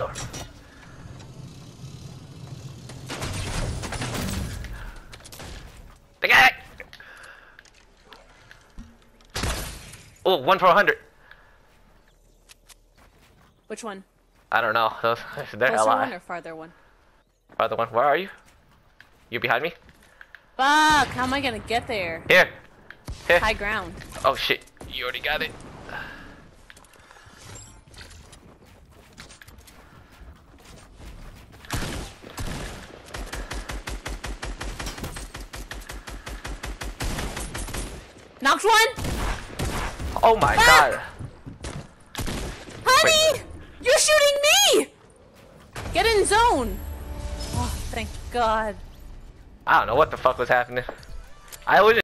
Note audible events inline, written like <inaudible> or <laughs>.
door. They got it! Oh, one for a hundred. Which one? I don't know. Those, <laughs> they're Closer one or farther one? Farther one. Where are you? You behind me? Fuck! How am I gonna get there? Here. Here. High ground. Oh shit. You already got it. Knocked one! Oh my Fuck! god. Honey! You're shooting me! Get in zone! Oh, thank God. I don't know what the fuck was happening. I was